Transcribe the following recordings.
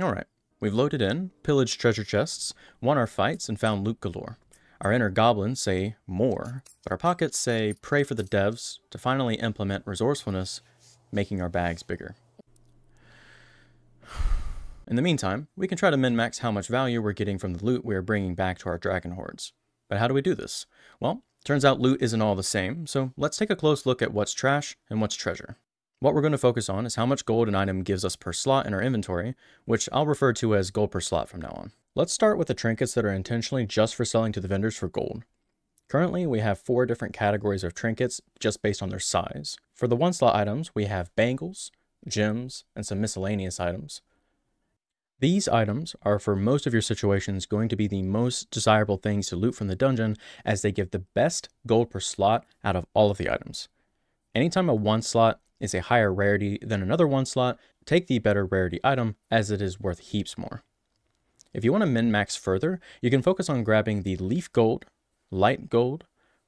Alright, we've loaded in, pillaged treasure chests, won our fights, and found loot galore. Our inner goblins say more, but our pockets say pray for the devs to finally implement resourcefulness, making our bags bigger. In the meantime, we can try to min-max how much value we're getting from the loot we are bringing back to our dragon hoards. But how do we do this? Well, turns out loot isn't all the same, so let's take a close look at what's trash and what's treasure. What we're going to focus on is how much gold an item gives us per slot in our inventory, which I'll refer to as gold per slot from now on. Let's start with the trinkets that are intentionally just for selling to the vendors for gold. Currently, we have four different categories of trinkets just based on their size. For the one slot items, we have bangles, gems, and some miscellaneous items. These items are for most of your situations going to be the most desirable things to loot from the dungeon as they give the best gold per slot out of all of the items. Anytime a one slot is a higher rarity than another one slot, take the better rarity item as it is worth heaps more. If you want to min-max further, you can focus on grabbing the leaf gold, light gold,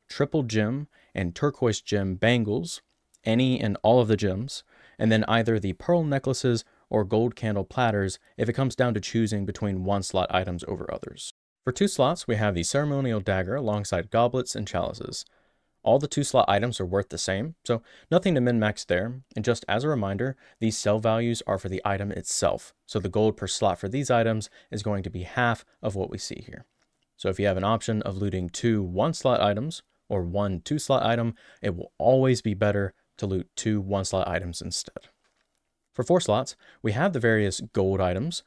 triple gem, and turquoise gem bangles, any and all of the gems, and then either the pearl necklaces or gold candle platters if it comes down to choosing between one slot items over others. For two slots, we have the ceremonial dagger alongside goblets and chalices. All the two slot items are worth the same, so nothing to min-max there. And just as a reminder, these sell values are for the item itself. So the gold per slot for these items is going to be half of what we see here. So if you have an option of looting two one slot items or one two slot item, it will always be better to loot two one slot items instead. For four slots, we have the various gold items,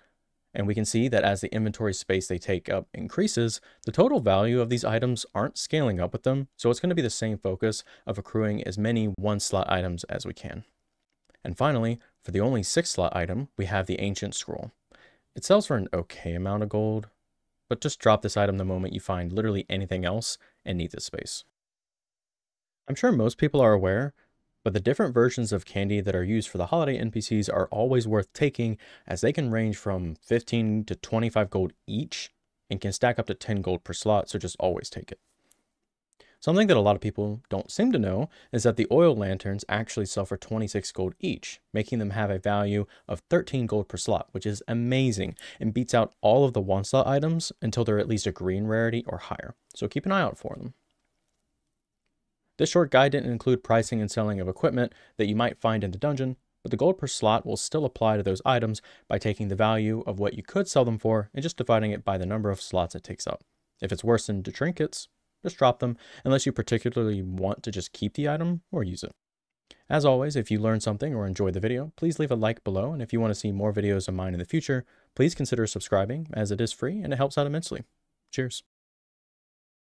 and we can see that as the inventory space they take up increases, the total value of these items aren't scaling up with them, so it's going to be the same focus of accruing as many one slot items as we can. And finally, for the only six slot item, we have the Ancient Scroll. It sells for an okay amount of gold, but just drop this item the moment you find literally anything else and need this space. I'm sure most people are aware but the different versions of candy that are used for the holiday NPCs are always worth taking as they can range from 15 to 25 gold each and can stack up to 10 gold per slot, so just always take it. Something that a lot of people don't seem to know is that the oil lanterns actually sell for 26 gold each, making them have a value of 13 gold per slot, which is amazing and beats out all of the one slot items until they're at least a green rarity or higher. So keep an eye out for them. This short guide didn't include pricing and selling of equipment that you might find in the dungeon, but the gold per slot will still apply to those items by taking the value of what you could sell them for and just dividing it by the number of slots it takes up. If it's worse than the trinkets, just drop them unless you particularly want to just keep the item or use it. As always, if you learned something or enjoyed the video, please leave a like below, and if you want to see more videos of mine in the future, please consider subscribing as it is free and it helps out immensely. Cheers.